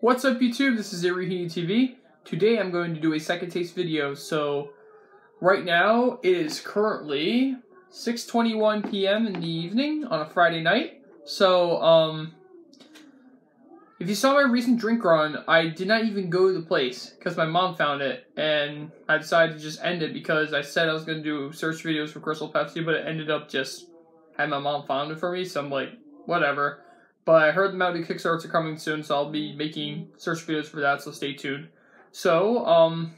What's up YouTube? This is Avery Heaney TV. Today I'm going to do a second taste video. So right now it is currently 6:21 p.m. in the evening on a Friday night. So um if you saw my recent drink run, I did not even go to the place because my mom found it and I decided to just end it because I said I was going to do search videos for Crystal Pepsi, but it ended up just had my mom found it for me, so I'm like, whatever. But I heard the Mountain Kickstarts are coming soon, so I'll be making search videos for that, so stay tuned. So, um,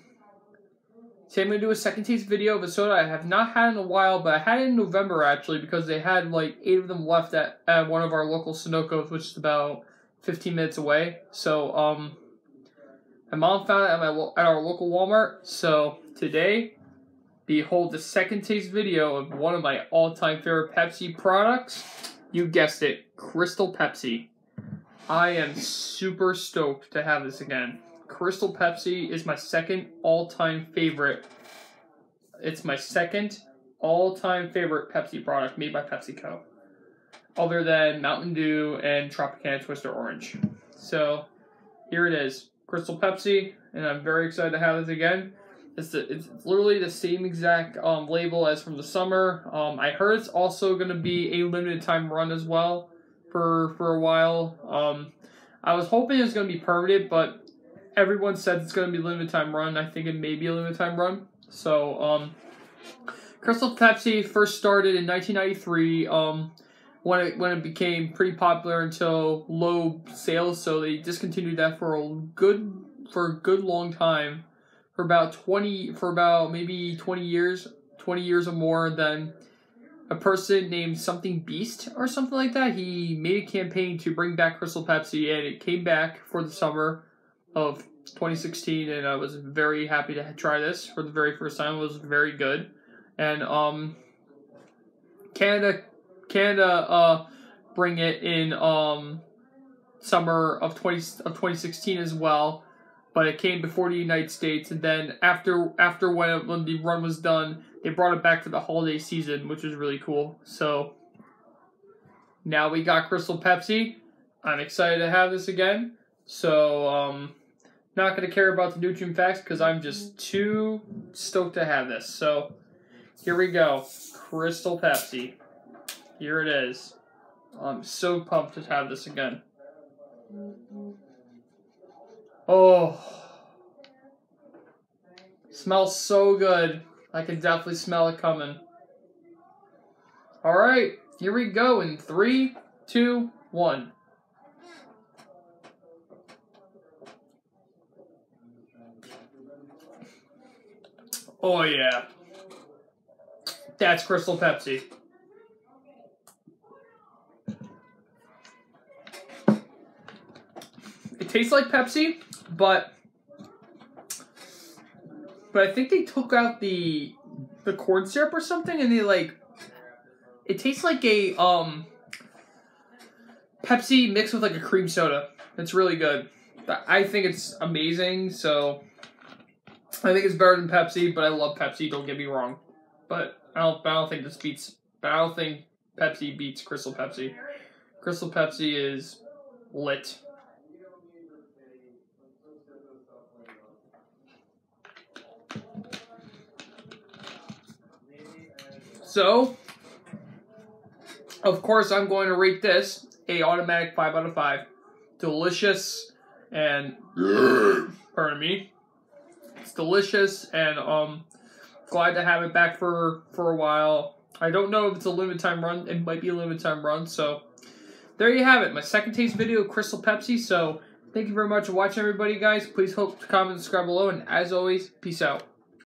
today I'm going to do a second taste video of a soda I have not had in a while, but I had it in November, actually, because they had, like, eight of them left at, at one of our local Sunoco's, which is about 15 minutes away. So, um, my mom found it at, my, at our local Walmart, so today, behold the second taste video of one of my all-time favorite Pepsi products. You guessed it, Crystal Pepsi. I am super stoked to have this again. Crystal Pepsi is my second all-time favorite. It's my second all-time favorite Pepsi product made by PepsiCo. Other than Mountain Dew and Tropicana Twister Orange. So, here it is. Crystal Pepsi, and I'm very excited to have this again. It's, the, it's literally the same exact um, label as from the summer. Um, I heard it's also going to be a limited time run as well for for a while. Um, I was hoping it was going to be permanent, but everyone said it's going to be limited time run. I think it may be a limited time run. So, um, Crystal Pepsi first started in 1993. Um, when it when it became pretty popular until low sales, so they discontinued that for a good for a good long time for about 20 for about maybe 20 years 20 years or more then a person named something beast or something like that. He made a campaign to bring back crystal pepsi and it came back for the summer of 2016 and i was very happy to try this for the very first time. It was very good. And um canada canada uh bring it in um summer of 20 of 2016 as well but it came before the United States, and then after after when when the run was done, they brought it back for the holiday season, which was really cool. So now we got Crystal Pepsi. I'm excited to have this again. So um, not gonna care about the nutrient facts because I'm just too stoked to have this. So here we go, Crystal Pepsi. Here it is. I'm so pumped to have this again. Oh. Smells so good. I can definitely smell it coming. Alright, here we go in three, two, one. Oh yeah. That's Crystal Pepsi. It tastes like Pepsi, but but I think they took out the the corn syrup or something, and they like it tastes like a um Pepsi mixed with like a cream soda. It's really good. I think it's amazing. So I think it's better than Pepsi, but I love Pepsi. Don't get me wrong, but I don't. I don't think this beats. I don't think Pepsi beats Crystal Pepsi. Crystal Pepsi is lit. So, of course, I'm going to rate this a automatic 5 out of 5. Delicious and, pardon me, it's delicious and um, glad to have it back for, for a while. I don't know if it's a limited time run. It might be a limited time run. So, there you have it. My second taste video of Crystal Pepsi. So, thank you very much for watching, everybody, guys. Please hope to comment and subscribe below. And as always, peace out.